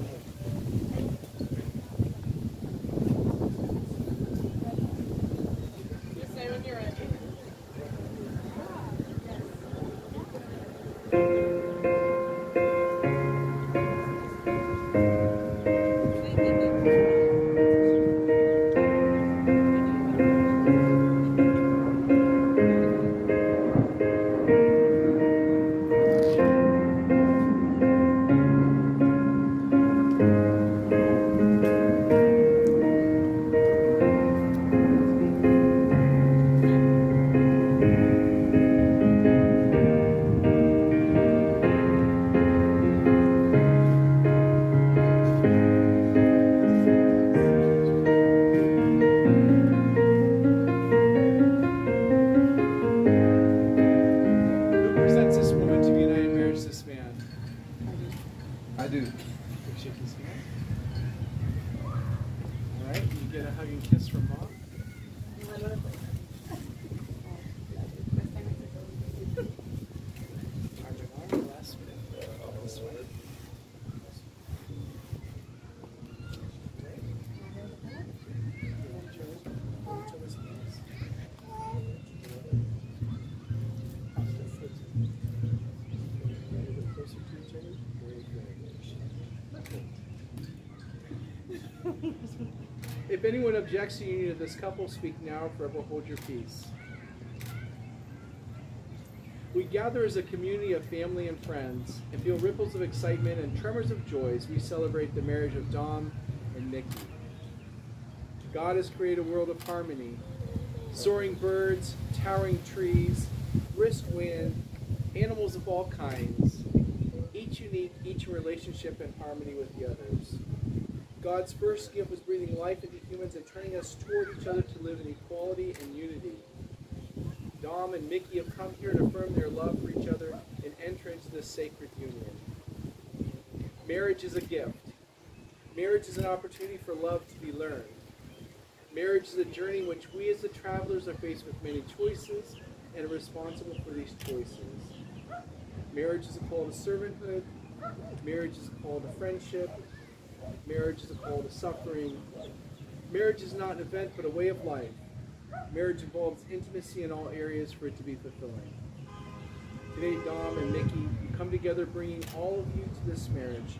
Come home. If anyone objects to the union of this couple, speak now, or forever hold your peace. We gather as a community of family and friends and feel ripples of excitement and tremors of joy as we celebrate the marriage of Dom and Nikki. God has created a world of harmony, soaring birds, towering trees, brisk wind, animals of all kinds, each unique, each in relationship and harmony with the others. God's first gift was breathing life into humans and turning us toward each other to live in equality and unity. Dom and Mickey have come here to affirm their love for each other and enter into this sacred union. Marriage is a gift. Marriage is an opportunity for love to be learned. Marriage is a journey in which we as the travelers are faced with many choices and are responsible for these choices. Marriage is a call to servanthood. Marriage is a call to friendship. Marriage is a call to suffering. Marriage is not an event but a way of life. Marriage involves intimacy in all areas for it to be fulfilling. Today, Dom and Nikki come together bringing all of you to this marriage,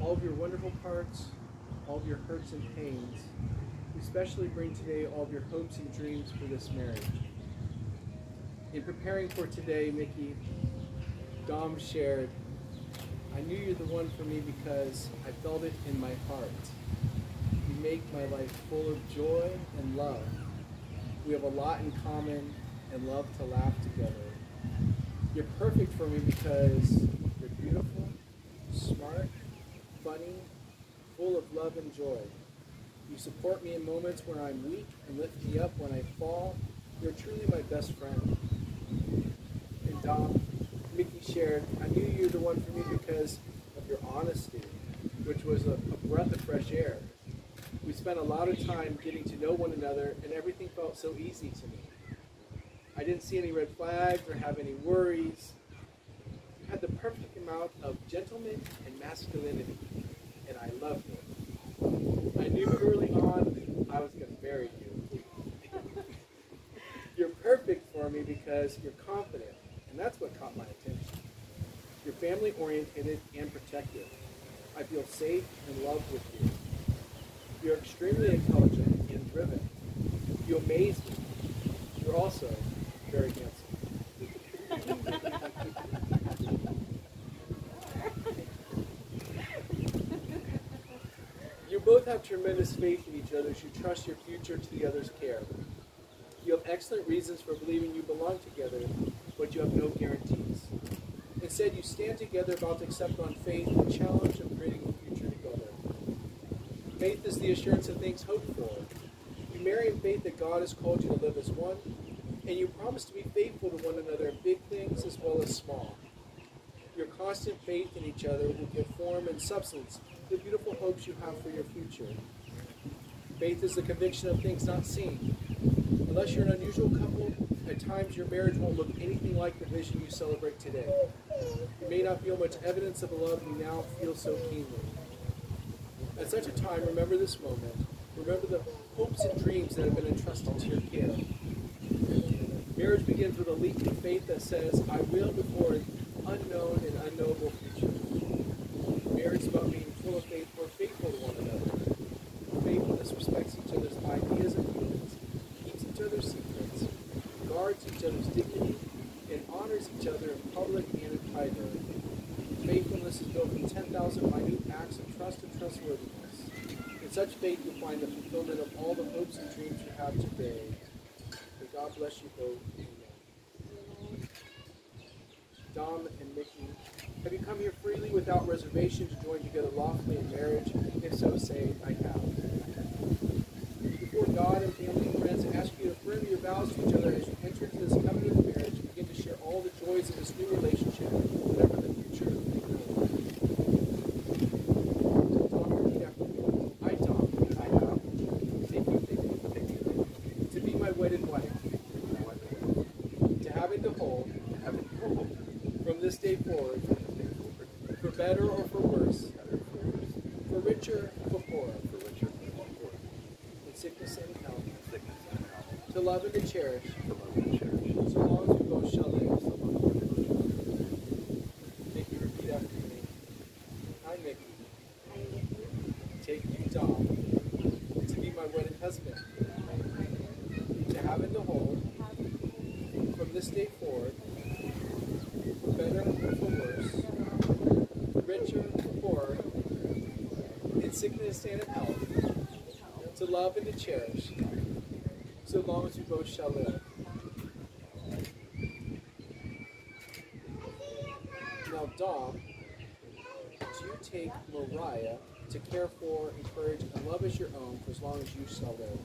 all of your wonderful parts, all of your hurts and pains. We especially bring today all of your hopes and dreams for this marriage. In preparing for today, Mickey, Dom shared, I knew you're the one for me because I felt it in my heart. You make my life full of joy and love. We have a lot in common and love to laugh together. You're perfect for me because you're beautiful, smart, funny, full of love and joy. You support me in moments when I'm weak and lift me up when I fall. You're truly my best friend. And Dom, shared, I knew you were the one for me because of your honesty, which was a, a breath of fresh air. We spent a lot of time getting to know one another, and everything felt so easy to me. I didn't see any red flags or have any worries. You had the perfect amount of gentleman and masculinity, and I loved it. I knew early on I was going to marry you. You're perfect for me because you're confident, and that's what caught my attention. You're family oriented and protective. I feel safe and loved with you. You're extremely intelligent and driven. You amaze me. You're also very handsome. You both have tremendous faith in each other as you trust your future to the other's care. You have excellent reasons for believing you belong together, but you have no guarantees. Instead, you stand together about to accept on faith the challenge of creating a future together. Faith is the assurance of things hoped for. You marry in faith that God has called you to live as one, and you promise to be faithful to one another in big things as well as small. Your constant faith in each other will give form and substance to the beautiful hopes you have for your future. Faith is the conviction of things not seen. Unless you're an unusual couple, at times your marriage won't look anything like the vision you celebrate today. You may not feel much evidence of the love you now feel so keenly. At such a time, remember this moment. Remember the hopes and dreams that have been entrusted to your care. Marriage begins with a leap of faith that says, I will before an unknown and unknowable future. Marriage is about being full of faith or faithful to one another. Faithfulness respects each other's ideas and feelings, keeps each other's secrets, guards each other's dignity, and honors each other in public and in private. Faithfulness is built from 10,000 minute acts of trust and trustworthiness. In such faith, you'll find the fulfillment of all the hopes and dreams you have today. May God bless you both. Amen. Dom and Mickey, have you come here freely without reservation to join together lawfully in marriage? If so, say, I have. Before God and family and friends, I ask you to affirm your vows to each other as you enter into this covenant of marriage and begin to share all the joys of this new relationship, whatever the future may hold. Dom, repeat after me. I, Dom, I vow, take you, take you, take you, to be my wedded wife, to have and to hold, from this day forward, for better or for worse, for richer, for poorer, in sickness and in health, to love and to cherish, so long as we both shall live. Mickey, repeat after me. I, Mickey, take you, Dom, to be my wedded husband, to have and to hold, from this day forward, for better or for worse, richer or poorer, in sickness and in health, to love and to cherish, so long as we both shall live. Now, Dom, do you take Mariah to care for, encourage, and love as your own for as long as you shall live?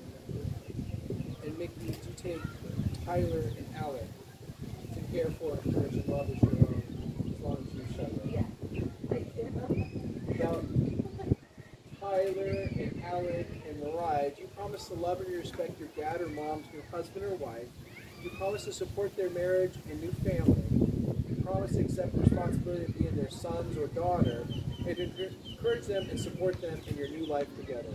And Mickey, do you take Tyler and Alec to care for, encourage, and love as your own as long as you shall live? Now, Tyler and Alec and Mariah, do you promise to love and respect your dad or mom, your husband or wife? You promise to support their marriage and new family? You promise to accept responsibility of being their sons or daughter and to encourage them and support them in your new life together?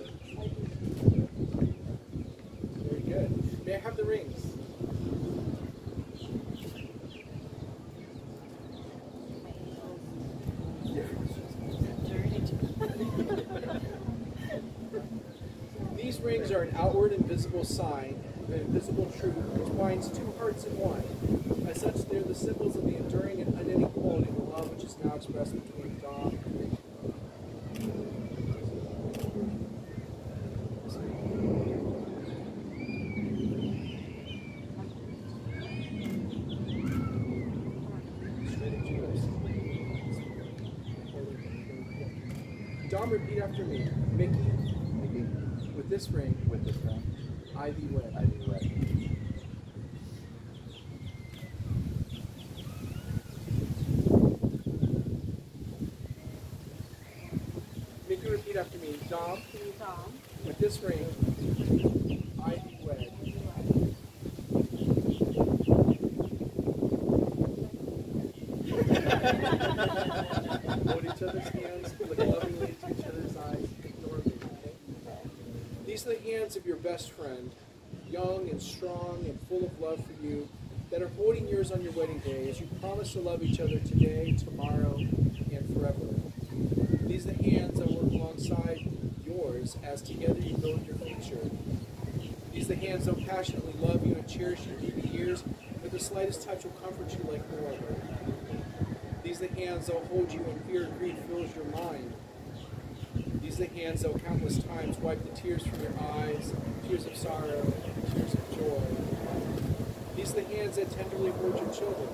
Very good. May I have the rings? Rings are an outward and visible sign of an invisible truth which binds two hearts in one. As such, they're the symbols of the enduring and unending quality of the love which is now expressed between Dom and. Dom, repeat after me. Mickey, this ring, with this ring, I thee wed. I do wed. Mickey, repeat after me. Dom, Tom. with this ring, I thee wed. Hold each other's hands, look lovingly into each other's eyes, ignore me. okay? These are the hands of your best friend, young and strong and full of love for you, that are holding yours on your wedding day as you promise to love each other today, tomorrow, and forever. These are the hands that work alongside yours as together you build your future. These are the hands that will passionately love you and cherish you through the years, but the slightest touch will comfort you like no other. These are the hands that will hold you when fear and grief fills your mind. The hands that will countless times wipe the tears from your eyes, tears of sorrow, tears of joy. These are the hands that tenderly hold your children.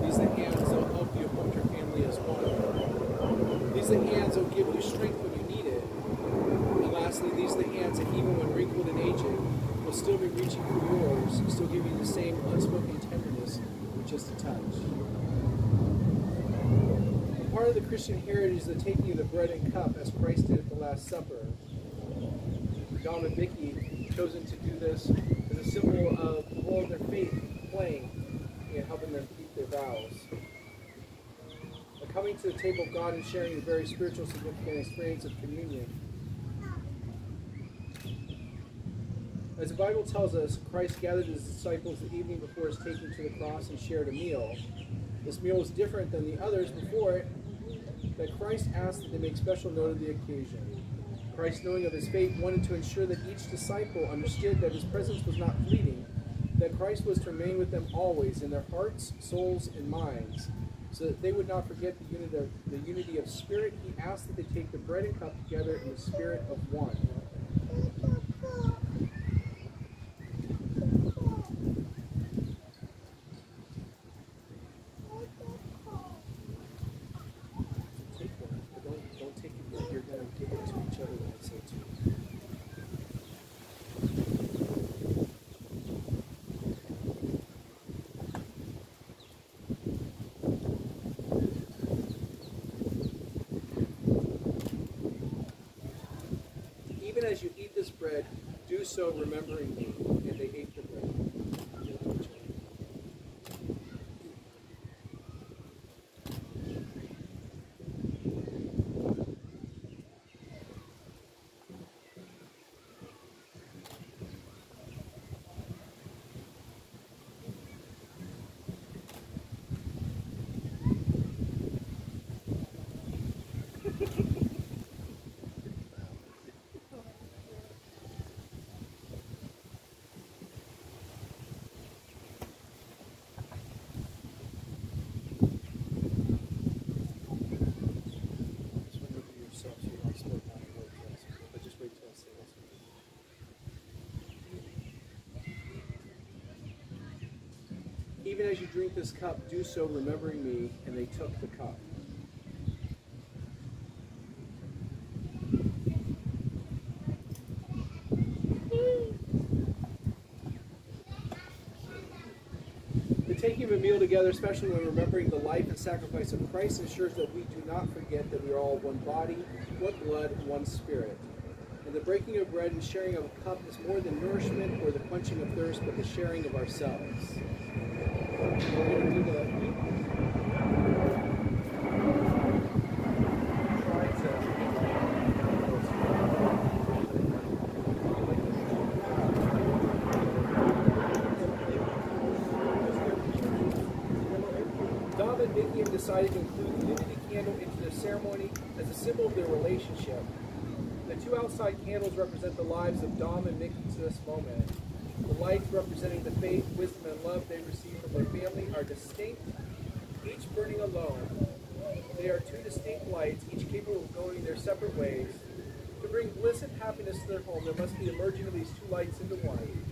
These are the hands that will help you hold your family as one. These are the hands that will give you strength when you need it. And lastly, these are the hands that even when wrinkled and aged, will still be reaching for yours, still giving you the same unspoken tenderness with just a touch. Part of the Christian heritage is the taking of the bread and cup as Christ did at the Last Supper. Dom and Mickey chosen to do this as a symbol of all their faith playing and helping them keep their vows. Coming to the table of God and sharing the very spiritual significant experience of communion. As the Bible tells us, Christ gathered his disciples the evening before his taking to the cross and shared a meal. This meal was different than the others before it, that Christ asked that they make special note of the occasion. Christ, knowing of his fate, wanted to ensure that each disciple understood that his presence was not fleeting, that Christ was to remain with them always in their hearts, souls, and minds, so that they would not forget the unity of, the unity of spirit. He asked that they take the bread and cup together in the spirit of one. Take one, but don't, don't take it yet. You're going to give it to each other when I say to. Even as you eat this bread, so remembering me. And they ate the bread. and gave it to each other. Just remember yourself so you don't slow down and go fast. But just wait till I say this. Even as you drink this cup, do so remembering me. And they took the cup. The taking of a meal together, especially when remembering the life and sacrifice of Christ, ensures that we do not forget that we are all one body, one blood, one spirit. And the breaking of bread and sharing of a cup is more than nourishment or the quenching of thirst, but the sharing of ourselves. Dom and have decided to include the Unity candle into the ceremony as a symbol of their relationship. The two outside candles represent the lives of Dom and Mickey to this moment. The lights representing the faith, wisdom, and love they receive from their family are distinct, each burning alone. They are two distinct lights, each capable of going their separate ways. To bring bliss and happiness to their home, there must be the merging of these two lights into one.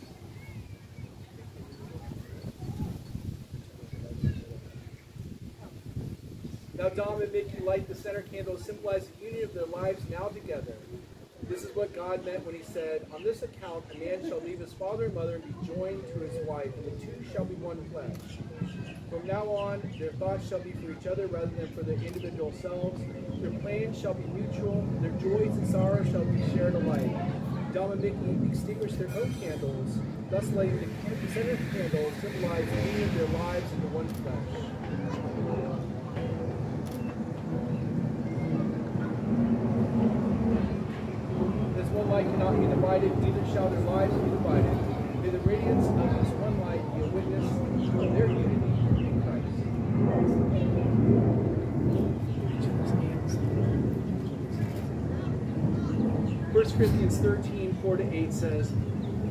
Now Dom and Mickey light the center candle symbolize the union of their lives now together. This is what God meant when he said, On this account a man shall leave his father and mother and be joined to his wife, and the two shall be one flesh. From now on, their thoughts shall be for each other rather than for their individual selves. Their plans shall be mutual. Their joys and sorrows shall be shared alike. Dom and Mickey extinguished their own candles, thus letting the center candle symbolize the union of their lives into one flesh. This one light neither shall their lives be divided. May the radiance of this one light be a witness of their unity in Christ. 1 Corinthians 13, 4 to 8 says,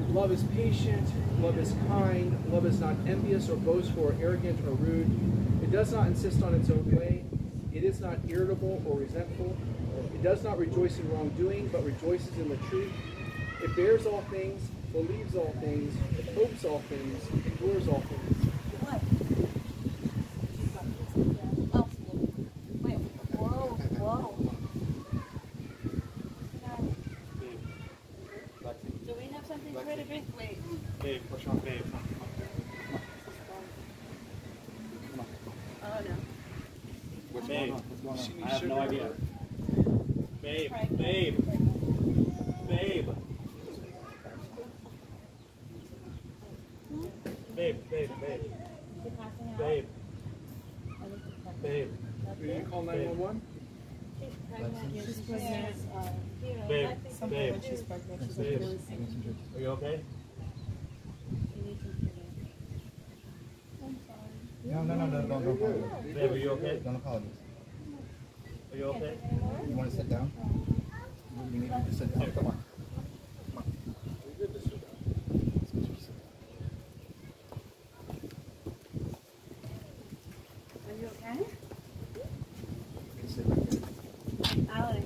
Love is patient, love is kind, love is not envious or boastful or arrogant or rude. It does not insist on its own way. It is not irritable or resentful. It does not rejoice in wrongdoing, but rejoices in the truth. It bears all things, believes all things, hopes all things, endures all things. What? Oh. Wait. Whoa. Whoa. Do we have something for to drink? Wait. Babe, push on babe. Oh no. What's Babe. What's? I have no idea. Babe, babe, babe. Babe, babe, babe, Is it passing out? babe, I think it's passing babe. out. Will you call 911? She's pregnant. Babe, Something babe. when she's pregnant. She's like Really sick. Are you okay? She needs some sugar. No, no, no, no, don't, don't apologize. Babe, are you okay? Don't apologize. Are you okay? You want to sit down? You need to sit down. Come on. Are you okay? Sit right there. Alex,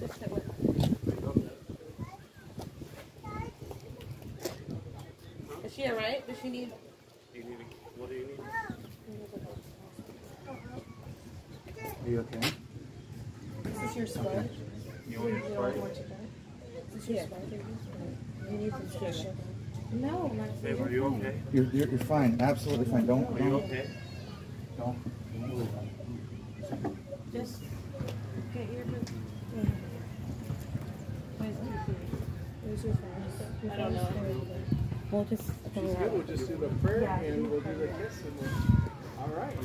just sit with her. Is she alright? Need? Do you need, what do you need? Are you okay? Is this your sweat? You want your You don't Sprite? want to go? Is this your sweat? You need some sugar. No, not Babe, are you okay? You're, you're, you're fine. Absolutely fine. Don't, Are you don't, okay? don't. don't move. Just get your. Where's your phone? I don't know. We'll just. She's good. We'll just do the prayer and we'll do the kiss. And we'll... All right.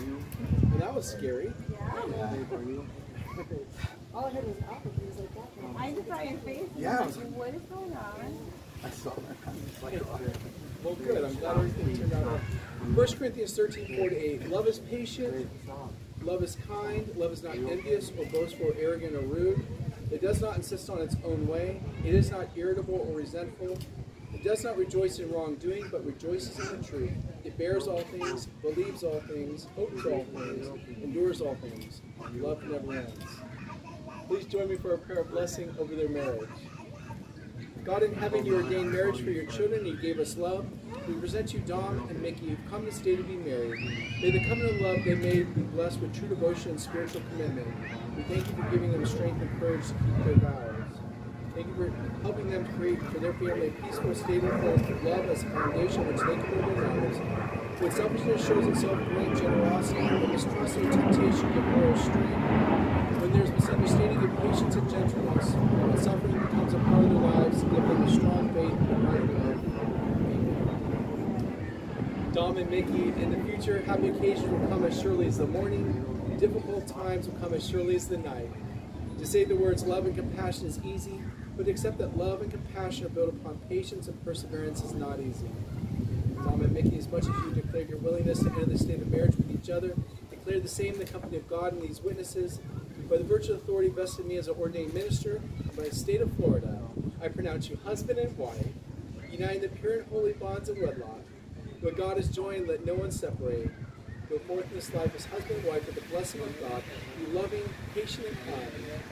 Well, that was scary. Yeah. All I heard was apple. He was like that. Oh. I just saw your face. Yeah. I'm like, What is going on? I saw that. Oh, well, good. I'm glad everything turned out. well. 1 Corinthians 13, 4 to 8. Love is patient. Love is kind. Love is not envious or boastful or arrogant or rude. It does not insist on its own way. It is not irritable or resentful. Does not rejoice in wrongdoing, but rejoices in the truth. It bears all things, believes all things, hopes all things, endures all things. Love never ends. Please join me for a prayer of blessing over their marriage. God in heaven, you ordained marriage for your children. You gave us love. We present you Dom and Mickey, who've come this day to be married. May the covenant of love they made be blessed with true devotion and spiritual commitment. We thank you for giving them strength and courage to keep their vows. Thank you for helping them create for their family a peaceful, stable home with love as a foundation which they can build their lives. When selfishness shows itself great generosity, when mistrust and temptation give moral strength, when there's misunderstanding, patience and gentleness. And when suffering becomes a part of their lives, give them a strong faith and mighty love. Dom and Mickey, in the future, happy occasions will come as surely as the morning. Difficult times will come as surely as the night. To say the words love and compassion is easy, but to accept that love and compassion are built upon patience and perseverance is not easy. Tom and Mickey, as much as you declared your willingness to enter the state of marriage with each other, declare the same in the company of God and these witnesses. By the virtue of authority vested in me as an ordained minister, by the state of Florida, I pronounce you husband and wife, uniting the pure and holy bonds of wedlock. What God has joined, let no one separate. Go forth in this life as husband and wife with the blessing of God. Be loving, patient, and kind,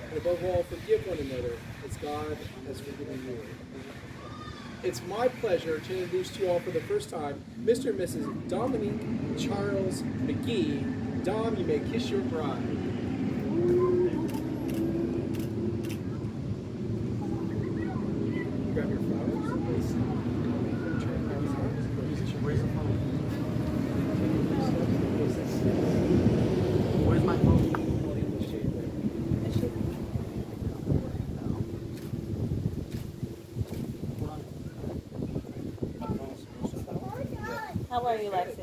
and above all, forgive one another as God has forgiven you. It's my pleasure to introduce to you all for the first time Mr. and Mrs. Dominique Charles McGee. Dom, you may kiss your bride. Grab your flowers. How are you, Lexi?